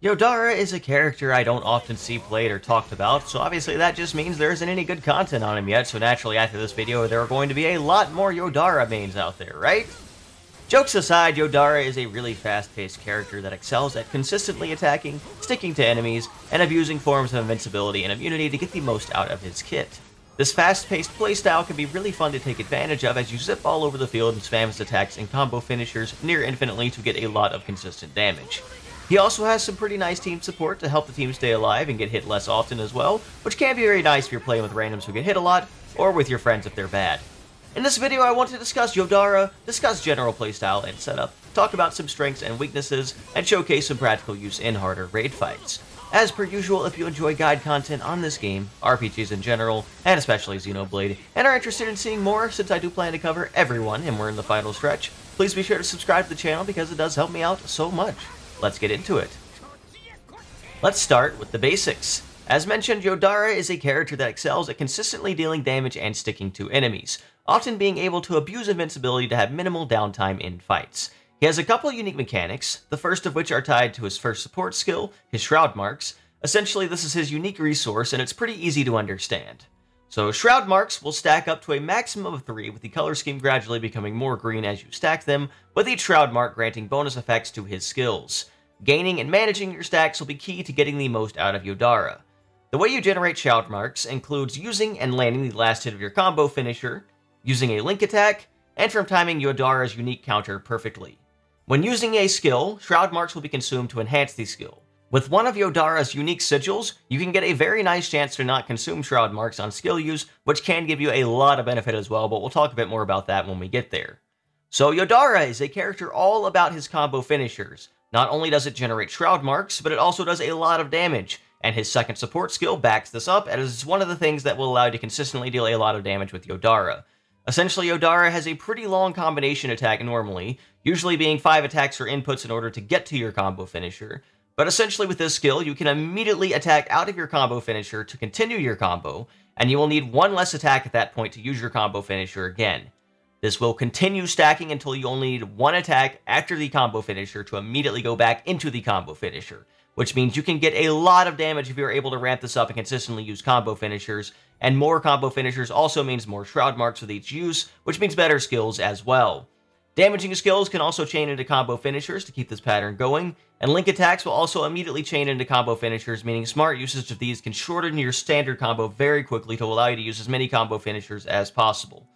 Yodarha is a character I don't often see played or talked about, so obviously that just means there isn't any good content on him yet, so naturally after this video there are going to be a lot more Yodarha mains out there, right? Jokes aside, Yodarha is a really fast-paced character that excels at consistently attacking, sticking to enemies, and abusing forms of invincibility and immunity to get the most out of his kit. This fast-paced playstyle can be really fun to take advantage of as you zip all over the field and spam his attacks and combo finishers near infinitely to get a lot of consistent damage. He also has some pretty nice team support to help the team stay alive and get hit less often as well, which can be very nice if you're playing with randoms who get hit a lot, or with your friends if they're bad. In this video, I want to discuss Yodarha, discuss general playstyle and setup, talk about some strengths and weaknesses, and showcase some practical use in harder raid fights. As per usual, if you enjoy guide content on this game, RPGs in general, and especially Xenoblade, and are interested in seeing more since I do plan to cover everyone and we're in the final stretch, please be sure to subscribe to the channel because it does help me out so much. Let's get into it. Let's start with the basics. As mentioned, Yodarha is a character that excels at consistently dealing damage and sticking to enemies, often being able to abuse invincibility to have minimal downtime in fights. He has a couple unique mechanics, the first of which are tied to his first support skill, his Shroud Marks. Essentially, this is his unique resource, and it's pretty easy to understand. So, Shroud Marks will stack up to a maximum of 3, with the color scheme gradually becoming more green as you stack them, with each Shroud Mark granting bonus effects to his skills. Gaining and managing your stacks will be key to getting the most out of Yodarha. The way you generate Shroud Marks includes using and landing the last hit of your combo finisher, using a link attack, and from timing Yodarha's unique counter perfectly. When using a skill, Shroud Marks will be consumed to enhance the skill. With one of Yodarha's unique sigils, you can get a very nice chance to not consume Shroud Marks on skill use, which can give you a lot of benefit as well, but we'll talk a bit more about that when we get there. So Yodarha is a character all about his combo finishers. Not only does it generate Shroud Marks, but it also does a lot of damage, and his second support skill backs this up as it's one of the things that will allow you to consistently deal a lot of damage with Yodarha. Essentially, Yodarha has a pretty long combination attack normally, usually being 5 attacks or inputs in order to get to your combo finisher, but essentially with this skill, you can immediately attack out of your combo finisher to continue your combo, and you will need one less attack at that point to use your combo finisher again. This will continue stacking until you only need one attack after the combo finisher to immediately go back into the combo finisher, which means you can get a lot of damage if you're able to ramp this up and consistently use combo finishers, and more combo finishers also means more shroud marks with each use, which means better skills as well. Damaging skills can also chain into combo finishers to keep this pattern going, and link attacks will also immediately chain into combo finishers, meaning smart usage of these can shorten your standard combo very quickly to allow you to use as many combo finishers as possible.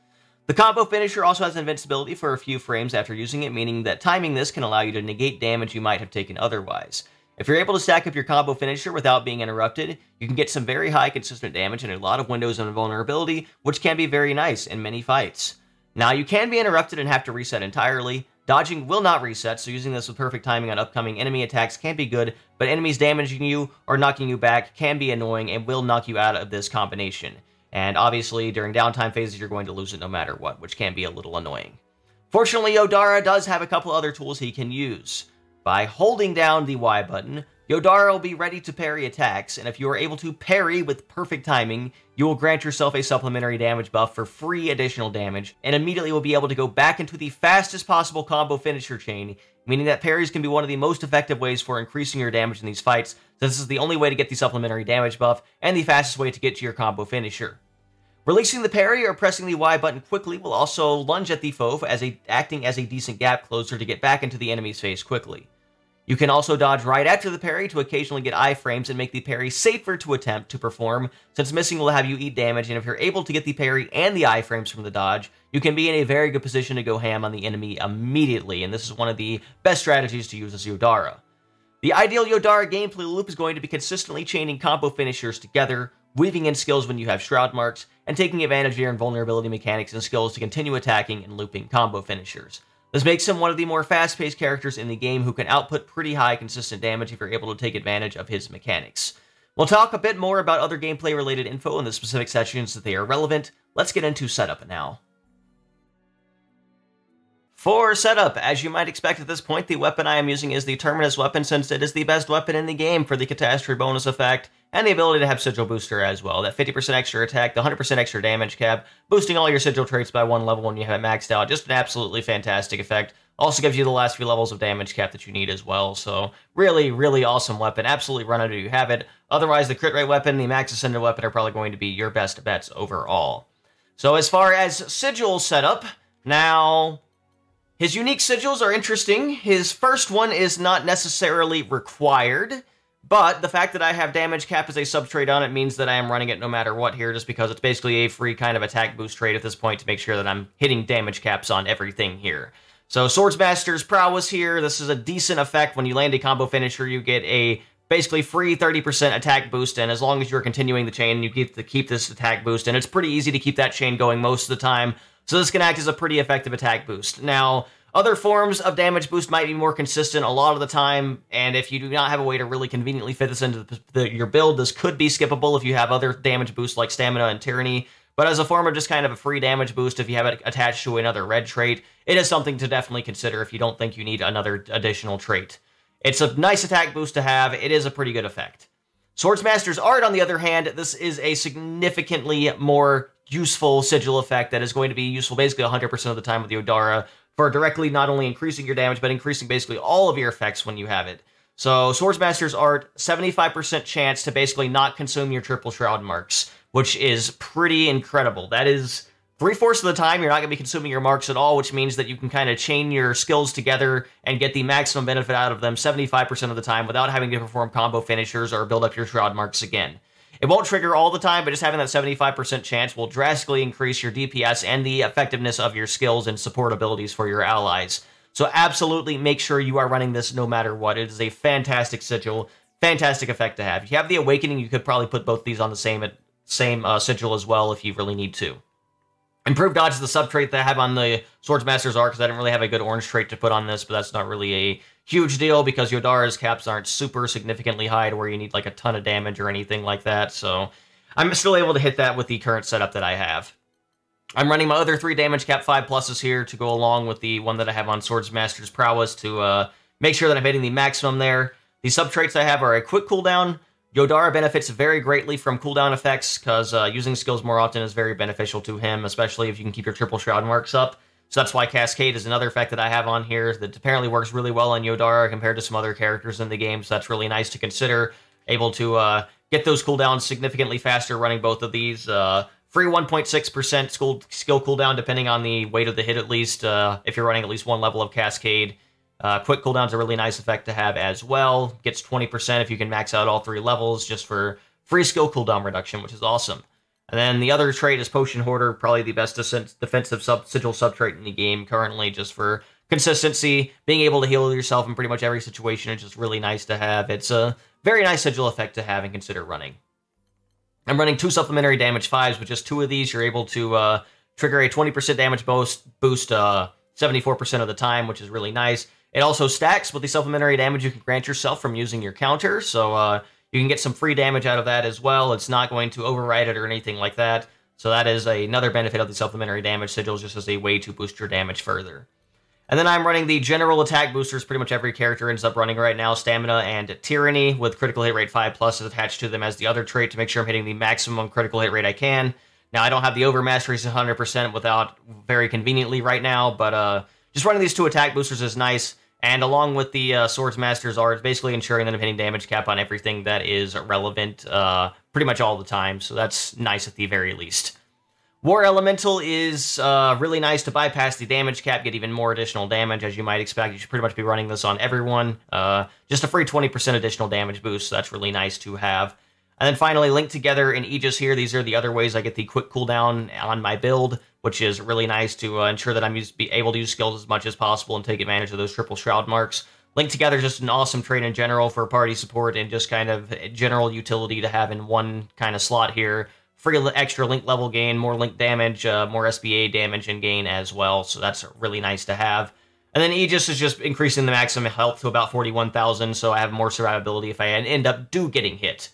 The combo finisher also has invincibility for a few frames after using it, meaning that timing this can allow you to negate damage you might have taken otherwise. If you're able to stack up your combo finisher without being interrupted, you can get some very high consistent damage and a lot of windows of invulnerability, which can be very nice in many fights. Now, you can be interrupted and have to reset entirely. Dodging will not reset, so using this with perfect timing on upcoming enemy attacks can be good, but enemies damaging you or knocking you back can be annoying and will knock you out of this combination. And obviously, during downtime phases, you're going to lose it no matter what, which can be a little annoying. Fortunately, Yodarha does have a couple other tools he can use. By holding down the Y button, Yodarha will be ready to parry attacks, and if you are able to parry with perfect timing, you will grant yourself a supplementary damage buff for free additional damage, and immediately will be able to go back into the fastest possible combo finisher chain, meaning that parries can be one of the most effective ways for increasing your damage in these fights, since this is the only way to get the supplementary damage buff, and the fastest way to get to your combo finisher. Releasing the parry or pressing the Y button quickly will also lunge at the foe as a, acting as a decent gap closer to get back into the enemy's face quickly. You can also dodge right after the parry to occasionally get iframes and make the parry safer to attempt to perform, since missing will have you eat damage, and if you're able to get the parry and the iframes from the dodge, you can be in a very good position to go ham on the enemy immediately, and this is one of the best strategies to use as Yodarha. The ideal Yodarha gameplay loop is going to be consistently chaining combo finishers together, weaving in skills when you have Shroud Marks, and taking advantage of your invulnerability mechanics and skills to continue attacking and looping combo finishers. This makes him one of the more fast-paced characters in the game who can output pretty high consistent damage if you're able to take advantage of his mechanics. We'll talk a bit more about other gameplay-related info in the specific sections that they are relevant. Let's get into setup now. For setup, as you might expect at this point, the weapon I am using is the Terminus weapon since it is the best weapon in the game for the Catastrophe bonus effect, and the ability to have Sigil Booster as well. That 50% extra attack, the 100% extra damage cap, boosting all your Sigil traits by one level when you have it maxed out. Just an absolutely fantastic effect. Also gives you the last few levels of damage cap that you need as well. So really, really awesome weapon. Absolutely run if you have it. Otherwise, the crit rate weapon, the max ascended weapon are probably going to be your best bets overall. So as far as Sigil setup, now his unique sigils are interesting. His first one is not necessarily required, but the fact that I have damage cap as a subtrait on it means that I am running it no matter what here, just because it's basically a free kind of attack boost trait at this point to make sure that I'm hitting damage caps on everything here. So Swordsmaster's Prowess here, this is a decent effect. When you land a combo finisher, you get a basically free 30% attack boost, and as long as you're continuing the chain, you keep to keep this attack boost, and it's pretty easy to keep that chain going most of the time. So this can act as a pretty effective attack boost. Now, other forms of damage boost might be more consistent a lot of the time, and if you do not have a way to really conveniently fit this into the, the, your build, this could be skippable if you have other damage boosts like Stamina and Tyranny. But as a form of just kind of a free damage boost, if you have it attached to another red trait, it is something to definitely consider if you don't think you need another additional trait. It's a nice attack boost to have. It is a pretty good effect. Swordsmaster's Art, on the other hand, this is a significantly more useful sigil effect that is going to be useful basically 100% of the time with the Yodarha for directly not only increasing your damage, but increasing basically all of your effects when you have it. So Swordsmaster's Art, 75% chance to basically not consume your Triple Shroud marks, which is pretty incredible. That is three-fourths of the time you're not going to be consuming your marks at all, which means that you can kind of chain your skills together and get the maximum benefit out of them 75% of the time without having to perform combo finishers or build up your Shroud marks again. It won't trigger all the time, but just having that 75% chance will drastically increase your DPS and the effectiveness of your skills and support abilities for your allies. So absolutely make sure you are running this no matter what. It is a fantastic sigil, fantastic effect to have. If you have the Awakening, you could probably put both these on the same same uh, sigil as well if you really need to. Improved dodge is the sub trait that I have on the Swordsmaster's Art because I didn't really have a good orange trait to put on this, but that's not really a huge deal because Yodarha's caps aren't super significantly high to where you need like a ton of damage or anything like that. So I'm still able to hit that with the current setup that I have. I'm running my other three damage cap 5 pluses here to go along with the one that I have on Swordsmaster's Prowess to uh, make sure that I'm hitting the maximum there. The sub traits I have are a quick cooldown. Yodarha benefits very greatly from cooldown effects because uh, using skills more often is very beneficial to him, especially if you can keep your triple shroud marks up. So that's why Cascade is another effect that I have on here that apparently works really well on Yodarha compared to some other characters in the game. So that's really nice to consider. Able to uh, get those cooldowns significantly faster running both of these. Uh, free 1.6% skill, skill cooldown depending on the weight of the hit at least, uh, if you're running at least one level of Cascade. Uh, quick cooldown's a really nice effect to have as well. Gets 20% if you can max out all three levels just for free skill cooldown reduction, which is awesome. And then the other trait is Potion Hoarder, probably the best defensive sub sigil sub trait in the game currently, just for consistency. Being able to heal yourself in pretty much every situation is just really nice to have. It's a very nice sigil effect to have and consider running. I'm running two supplementary damage fives. With just two of these, you're able to uh, trigger a 20% damage boost, boost 74% uh, of the time, which is really nice. It also stacks with the supplementary damage you can grant yourself from using your counter. So uh, you can get some free damage out of that as well. It's not going to override it or anything like that. So that is another benefit of the supplementary damage sigils, just as a way to boost your damage further. And then I'm running the general attack boosters. Pretty much every character ends up running right now. Stamina and Tyranny with critical hit rate 5 plus attached to them as the other trait to make sure I'm hitting the maximum critical hit rate I can. Now, I don't have the overmastery 100% without very conveniently right now, but uh, just running these two attack boosters is nice. And along with the uh, Swords Master's Art, basically ensuring that I'm hitting damage cap on everything that is relevant uh, pretty much all the time. So that's nice at the very least. War Elemental is uh, really nice to bypass the damage cap, get even more additional damage, as you might expect. You should pretty much be running this on everyone. Uh, just a free 20% additional damage boost, so that's really nice to have. And then finally, linked together in Aegis here, these are the other ways I get the quick cooldown on my build which is really nice to uh, ensure that I'm be able to use skills as much as possible and take advantage of those triple shroud marks. Link Together is just an awesome trait in general for party support and just kind of general utility to have in one kind of slot here. Free extra link level gain, more link damage, uh, more SBA damage and gain as well, so that's really nice to have. And then Aegis is just increasing the maximum health to about 41,000, so I have more survivability if I end up do getting hit.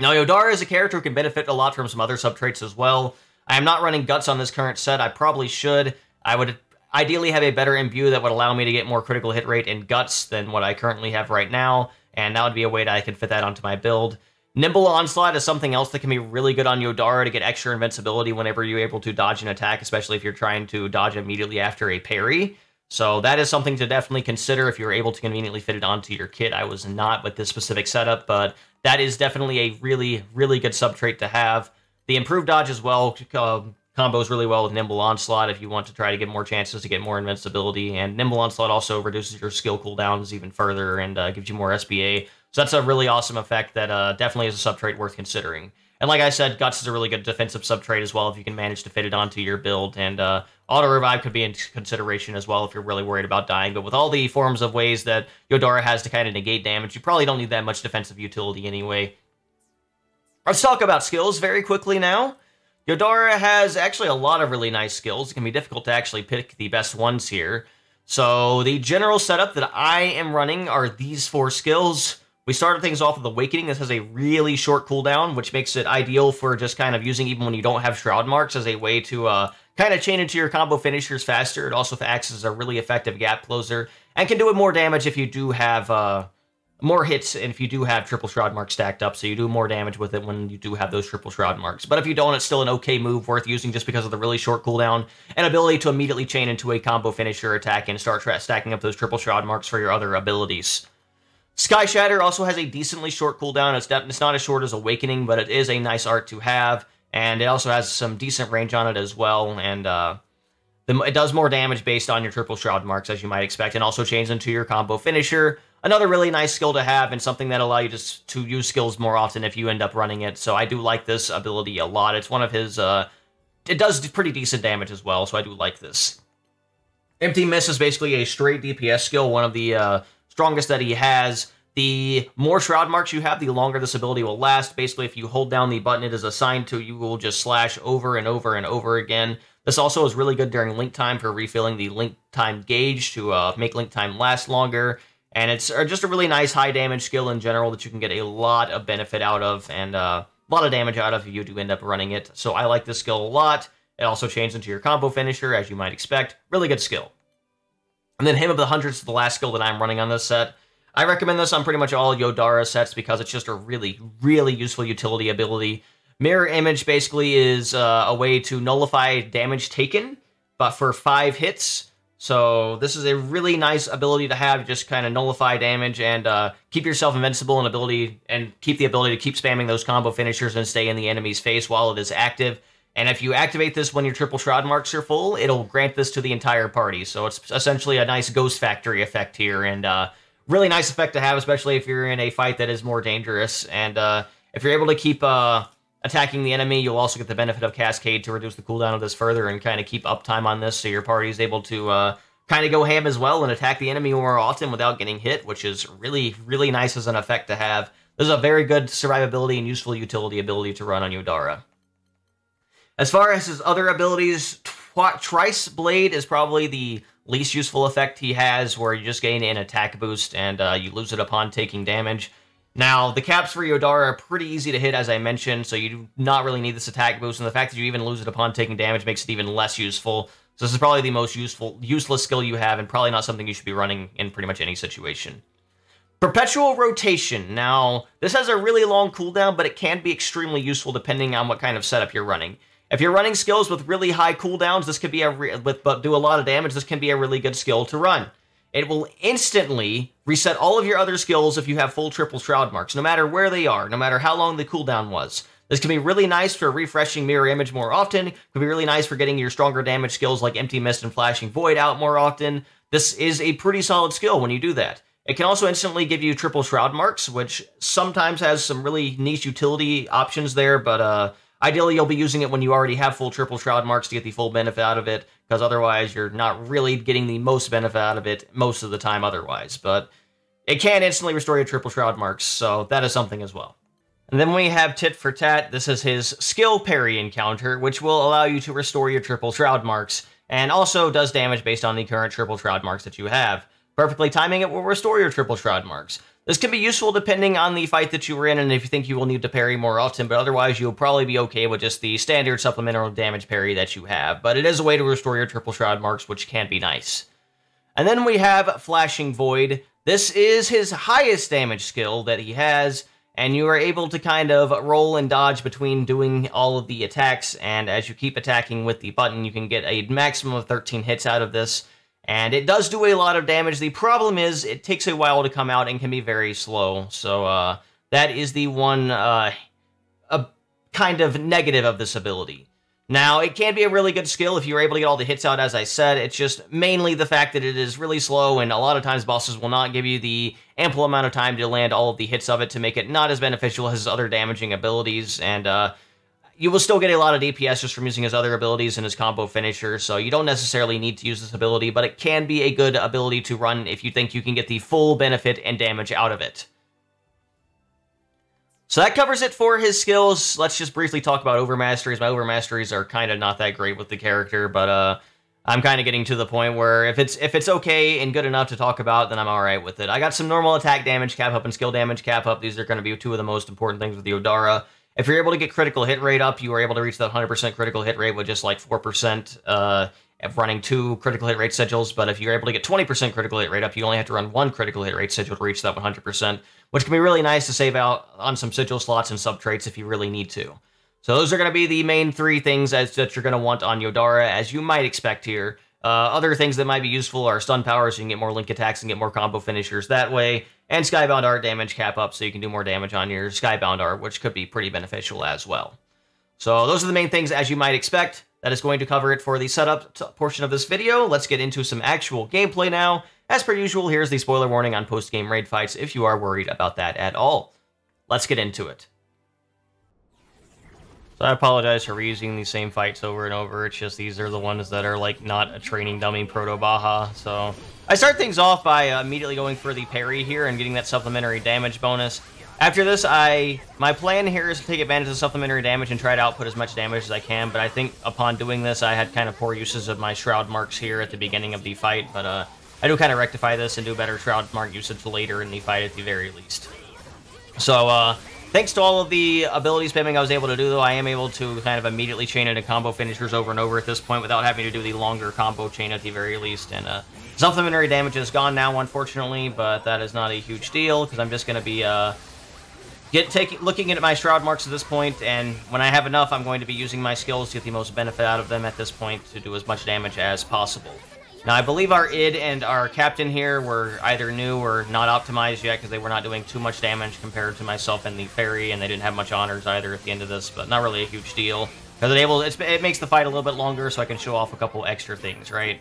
Now, Yodarha is a character who can benefit a lot from some other subtraits as well. I am not running Guts on this current set. I probably should. I would ideally have a better imbue that would allow me to get more critical hit rate in guts than what I currently have right now, and that would be a way that I could fit that onto my build. Nimble Onslaught is something else that can be really good on Yodarha to get extra invincibility whenever you're able to dodge an attack, especially if you're trying to dodge immediately after a parry. So that is something to definitely consider if you're able to conveniently fit it onto your kit. I was not with this specific setup, but that is definitely a really, really good sub trait to have. The improved dodge as well uh, combos really well with Nimble Onslaught if you want to try to get more chances to get more invincibility. And Nimble Onslaught also reduces your skill cooldowns even further and uh, gives you more SBA. So that's a really awesome effect that uh, definitely is a sub trait worth considering. And like I said, Guts is a really good defensive sub trait as well if you can manage to fit it onto your build. And uh, Auto Revive could be in consideration as well if you're really worried about dying. But with all the forms of ways that Yodarha has to kind of negate damage, you probably don't need that much defensive utility anyway. Let's talk about skills very quickly now. Yodarha has actually a lot of really nice skills. It can be difficult to actually pick the best ones here. So the general setup that I am running are these four skills. We started things off with the Awakening. This has a really short cooldown, which makes it ideal for just kind of using even when you don't have Shroud Marks as a way to uh, kind of chain into your combo finishers faster. It also acts as a really effective gap closer and can do it more damage if you do have uh, more hits and if you do have triple shroud marks stacked up, so you do more damage with it when you do have those triple shroud marks. But if you don't, it's still an okay move worth using just because of the really short cooldown and ability to immediately chain into a combo finisher attack and start stacking up those triple shroud marks for your other abilities. Sky Shatter also has a decently short cooldown. It's, it's not as short as Awakening, but it is a nice art to have, and it also has some decent range on it as well, and uh, the, it does more damage based on your triple shroud marks, as you might expect, and also chains into your combo finisher. Another really nice skill to have, and something that allow you to, to use skills more often if you end up running it. So I do like this ability a lot. It's one of his... Uh, it does pretty decent damage as well, so I do like this. Empty Mist is basically a straight DPS skill, one of the uh, strongest that he has. The more shroud marks you have, the longer this ability will last. Basically, if you hold down the button it is assigned to, you will just slash over and over and over again. This also is really good during link time for refilling the link time gauge to uh, make link time last longer. And it's uh, just a really nice high damage skill in general that you can get a lot of benefit out of and uh, a lot of damage out of if you do end up running it. So I like this skill a lot. It also changes into your combo finisher, as you might expect. Really good skill. And then Hymn of the Hundreds is the last skill that I'm running on this set. I recommend this on pretty much all Yodarha sets because it's just a really, really useful utility ability. Mirror Image basically is uh, a way to nullify damage taken, but for five hits. So this is a really nice ability to have, just kind of nullify damage and uh, keep yourself invincible and ability and keep the ability to keep spamming those combo finishers and stay in the enemy's face while it is active. And if you activate this when your triple shroud marks are full, it'll grant this to the entire party. So it's essentially a nice ghost factory effect here, and uh, really nice effect to have, especially if you're in a fight that is more dangerous. And uh, if you're able to keep uh, attacking the enemy, you'll also get the benefit of Cascade to reduce the cooldown of this further and kind of keep uptime on this, so your party is able to uh, kind of go ham as well and attack the enemy more often without getting hit, which is really, really nice as an effect to have. This is a very good survivability and useful utility ability to run on Yodarha. As far as his other abilities, Trice Blade is probably the least useful effect he has, where you just gain an attack boost and uh, you lose it upon taking damage. Now, the caps for Yodarha are pretty easy to hit, as I mentioned, so you do not really need this attack boost, and the fact that you even lose it upon taking damage makes it even less useful. So this is probably the most useful, useless skill you have, and probably not something you should be running in pretty much any situation. Perpetual Rotation. Now, this has a really long cooldown, but it can be extremely useful depending on what kind of setup you're running. If you're running skills with really high cooldowns, this could be a with but do a lot of damage. This can be a really good skill to run. It will instantly reset all of your other skills if you have full triple shroud marks, no matter where they are, no matter how long the cooldown was. This can be really nice for refreshing mirror image more often. Could be really nice for getting your stronger damage skills like empty mist and flashing void out more often. This is a pretty solid skill when you do that. It can also instantly give you triple shroud marks, which sometimes has some really niche utility options there, but uh, Ideally, you'll be using it when you already have full triple shroud marks to get the full benefit out of it, because otherwise you're not really getting the most benefit out of it most of the time otherwise. But it can instantly restore your triple shroud marks, so that is something as well. And then we have Tit for Tat. This is his skill parry encounter, which will allow you to restore your triple shroud marks, and also does damage based on the current triple shroud marks that you have. Perfectly timing it will restore your triple shroud marks. This can be useful depending on the fight that you were in and if you think you will need to parry more often, but otherwise you'll probably be okay with just the standard supplemental damage parry that you have. But it is a way to restore your triple shroud marks, which can be nice. And then we have Flashing Void. This is his highest damage skill that he has, and you are able to kind of roll and dodge between doing all of the attacks, and as you keep attacking with the button, you can get a maximum of 13 hits out of this, and it does do a lot of damage. The problem is it takes a while to come out and can be very slow. So uh, that is the one uh, a kind of negative of this ability. Now, it can be a really good skill if you're able to get all the hits out, as I said. It's just mainly the fact that it is really slow, and a lot of times bosses will not give you the ample amount of time to land all of the hits of it to make it not as beneficial as other damaging abilities. And uh, you will still get a lot of DPS just from using his other abilities and his combo finisher, so you don't necessarily need to use this ability, but it can be a good ability to run if you think you can get the full benefit and damage out of it. So that covers it for his skills. Let's just briefly talk about overmasteries. My overmasteries are kind of not that great with the character, but uh, I'm kind of getting to the point where if it's if it's okay and good enough to talk about, then I'm all right with it. I got some normal attack damage cap up and skill damage cap up. These are going to be two of the most important things with the Yodarha. If you're able to get critical hit rate up, you are able to reach that 100% critical hit rate with just like 4% uh, running two critical hit rate sigils. But if you're able to get 20% critical hit rate up, you only have to run one critical hit rate sigil to reach that 100%, which can be really nice to save out on some sigil slots and sub traits if you really need to. So those are going to be the main three things as, that you're going to want on Yodarha, as you might expect here. Uh, other things that might be useful are stun powers, so you can get more link attacks and get more combo finishers that way, and Skybound Art damage cap up, so you can do more damage on your Skybound Art, which could be pretty beneficial as well. So those are the main things as you might expect. That is going to cover it for the setup portion of this video. Let's get into some actual gameplay now. As per usual, here's the spoiler warning on post-game raid fights if you are worried about that at all. Let's get into it. So I apologize for reusing these same fights over and over. It's just these are the ones that are like not a training dummy proto Baha. So I start things off by uh, immediately going for the parry here and getting that supplementary damage bonus. After this, I my plan here is to take advantage of the supplementary damage and try to output as much damage as I can, but I think upon doing this, I had kind of poor uses of my Shroud marks here at the beginning of the fight, but uh, I do kind of rectify this and do better Shroud mark usage later in the fight at the very least. So, uh, Thanks to all of the ability spamming I was able to do, though, I am able to kind of immediately chain into combo finishers over and over at this point without having to do the longer combo chain at the very least. And uh, supplementary damage is gone now, unfortunately, but that is not a huge deal because I'm just going to be uh, get looking at my shroud marks at this point, and when I have enough, I'm going to be using my skills to get the most benefit out of them at this point to do as much damage as possible. Now, I believe our id and our captain here were either new or not optimized yet because they were not doing too much damage compared to myself and the fairy, and they didn't have much honors either at the end of this, but not really a huge deal. Because it, it makes the fight a little bit longer so I can show off a couple extra things, right?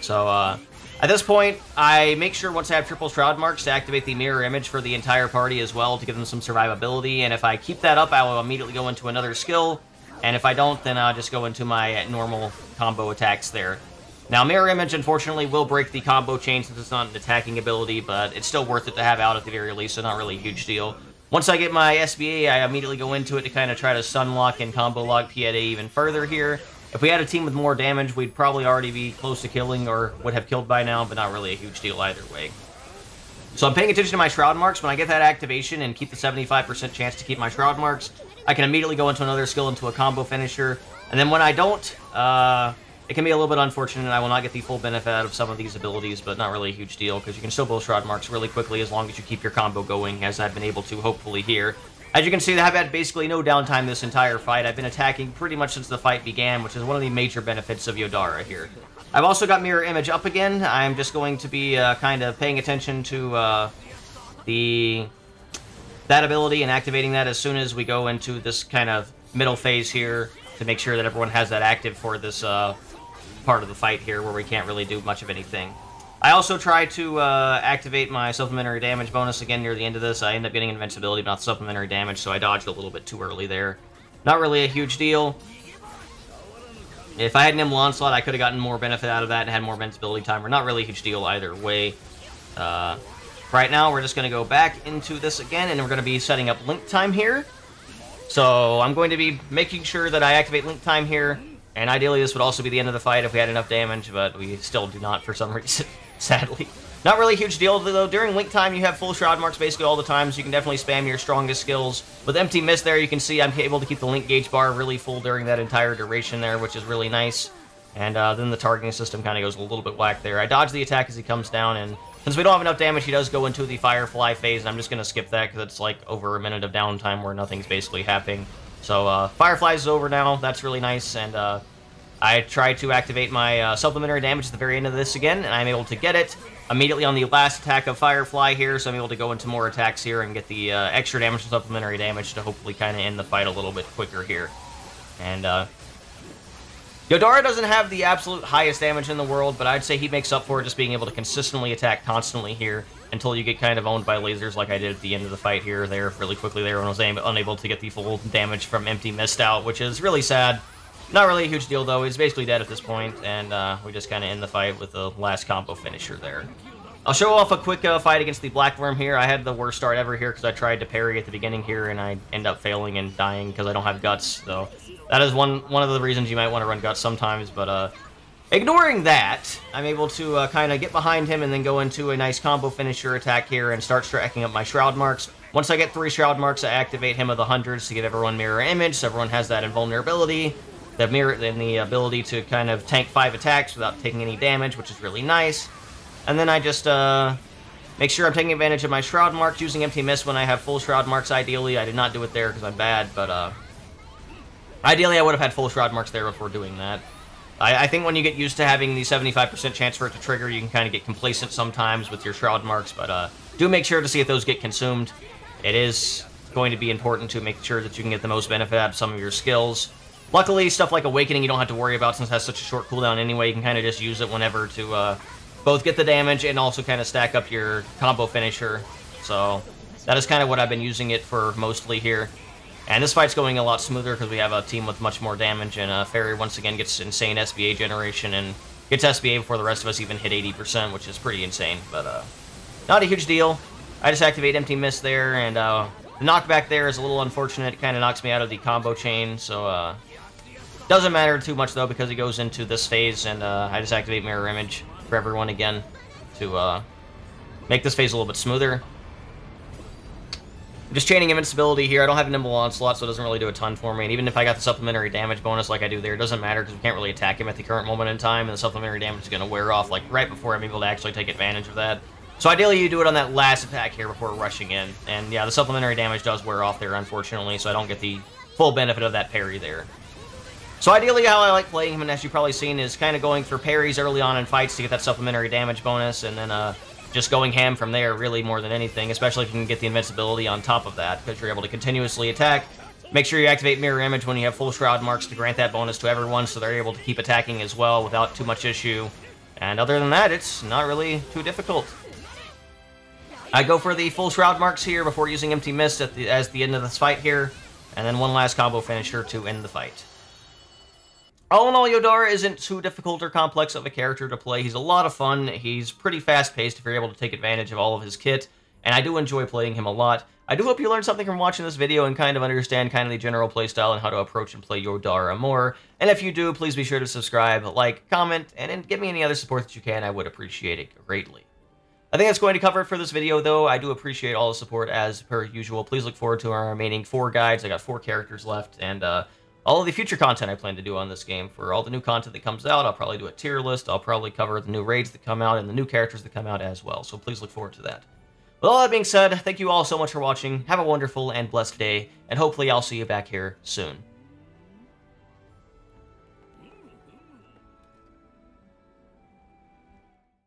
So, uh, at this point, I make sure once I have triple shroud marks to activate the mirror image for the entire party as well to give them some survivability, and if I keep that up, I will immediately go into another skill, and if I don't, then I'll just go into my normal combo attacks there. Now, Mirror Image, unfortunately, will break the combo chain since it's not an attacking ability, but it's still worth it to have out at the very least, so not really a huge deal. Once I get my SBA, I immediately go into it to kind of try to stun lock and combo lock Pieta even further here. If we had a team with more damage, we'd probably already be close to killing or would have killed by now, but not really a huge deal either way. So I'm paying attention to my Shroud Marks. When I get that activation and keep the 75% chance to keep my Shroud Marks, I can immediately go into another skill into a combo finisher. And then when I don't, uh, it can be a little bit unfortunate. And I will not get the full benefit out of some of these abilities, but not really a huge deal, because you can still build Shroud Marks really quickly as long as you keep your combo going, as I've been able to, hopefully, here. As you can see, I've had basically no downtime this entire fight. I've been attacking pretty much since the fight began, which is one of the major benefits of Yodarha here. I've also got Mirror Image up again. I'm just going to be uh, kind of paying attention to uh, the that ability and activating that as soon as we go into this kind of middle phase here to make sure that everyone has that active for this uh, part of the fight here where we can't really do much of anything. I also try to uh, activate my supplementary damage bonus again near the end of this. I end up getting invincibility, but not supplementary damage, so I dodged a little bit too early there. Not really a huge deal. If I had Nimble Onslaught, I could have gotten more benefit out of that and had more invincibility time. Or not really a huge deal either way. Uh, right now, we're just going to go back into this again, and we're going to be setting up Link Time here. So I'm going to be making sure that I activate Link Time here. And ideally, this would also be the end of the fight if we had enough damage, but we still do not for some reason, sadly. Not really a huge deal, though. During Link time, you have full Shroud Marks basically all the time, so you can definitely spam your strongest skills. With Empty Mist there, you can see I'm able to keep the Link gauge bar really full during that entire duration there, which is really nice. And uh, then the targeting system kind of goes a little bit whack there. I dodge the attack as he comes down, and since we don't have enough damage, he does go into the Firefly phase, and I'm just going to skip that because it's like over a minute of downtime where nothing's basically happening. So uh, Firefly's over now. That's really nice, and uh, I try to activate my uh, supplementary damage at the very end of this again, and I'm able to get it immediately on the last attack of Firefly here, so I'm able to go into more attacks here and get the uh, extra damage and supplementary damage to hopefully kind of end the fight a little bit quicker here. And uh, Yodarha doesn't have the absolute highest damage in the world, but I'd say he makes up for it just being able to consistently attack constantly here until you get kind of owned by lasers like I did at the end of the fight here there really quickly there when I was unable to get the full damage from Empty Mist out, which is really sad. Not really a huge deal, though. He's basically dead at this point, and uh, we just kind of end the fight with the last combo finisher there. I'll show off a quick uh, fight against the Black Worm here. I had the worst start ever here because I tried to parry at the beginning here, and I end up failing and dying because I don't have guts. So that is one one of the reasons you might want to run guts sometimes. But uh, ignoring that, I'm able to uh, kind of get behind him and then go into a nice combo finisher attack here and start stacking up my Shroud Marks. Once I get three Shroud Marks, I activate Hymn of the Hundreds to get everyone Mirror Image, so everyone has that invulnerability the mirror and the ability to kind of tank five attacks without taking any damage, which is really nice. And then I just uh, make sure I'm taking advantage of my Shroud Marks, using Empty Mist when I have full Shroud Marks, ideally. I did not do it there because I'm bad, but uh, ideally I would have had full Shroud Marks there before doing that. I, I think when you get used to having the 75% chance for it to trigger, you can kind of get complacent sometimes with your Shroud Marks, but uh, do make sure to see if those get consumed. It is going to be important to make sure that you can get the most benefit out of some of your skills. Luckily, stuff like Awakening you don't have to worry about since it has such a short cooldown anyway. You can kind of just use it whenever to uh, both get the damage and also kind of stack up your combo finisher. So that is kind of what I've been using it for mostly here. And this fight's going a lot smoother because we have a team with much more damage, and uh, Fairy once again gets insane SBA generation and gets SBA before the rest of us even hit 80%, which is pretty insane, but uh, not a huge deal. I just activate Empty Mist there, and uh, the knockback there is a little unfortunate. It kind of knocks me out of the combo chain, so uh, doesn't matter too much, though, because he goes into this phase, and uh, I just activate Mirror Image for everyone again to uh, make this phase a little bit smoother. I'm just chaining invincibility here. I don't have a Nimble Onslaught, so it doesn't really do a ton for me. And even if I got the supplementary damage bonus like I do there, it doesn't matter because we can't really attack him at the current moment in time, and the supplementary damage is going to wear off like right before I'm able to actually take advantage of that. So ideally you do it on that last attack here before rushing in. And yeah, the supplementary damage does wear off there, unfortunately, so I don't get the full benefit of that parry there. So ideally how I like playing him, and as you've probably seen, is kind of going for parries early on in fights to get that supplementary damage bonus, and then uh, just going ham from there really more than anything, especially if you can get the invincibility on top of that, because you're able to continuously attack. Make sure you activate Mirror Image when you have full Shroud Marks to grant that bonus to everyone, so they're able to keep attacking as well without too much issue. And other than that, it's not really too difficult. I go for the full Shroud Marks here before using Empty Mist at the, as the end of this fight here, and then one last combo finisher to end the fight. All in all, Yodarha isn't too difficult or complex of a character to play. He's a lot of fun. He's pretty fast-paced if you're able to take advantage of all of his kit, and I do enjoy playing him a lot. I do hope you learned something from watching this video and kind of understand kind of the general playstyle and how to approach and play Yodarha more. And if you do, please be sure to subscribe, like, comment, and give me any other support that you can. I would appreciate it greatly. I think that's going to cover it for this video, though. I do appreciate all the support as per usual. Please look forward to our remaining four guides. I got four characters left, and uh, all of the future content I plan to do on this game. For all the new content that comes out, I'll probably do a tier list. I'll probably cover the new raids that come out and the new characters that come out as well. So please look forward to that. With all that being said, thank you all so much for watching. Have a wonderful and blessed day, and hopefully I'll see you back here soon.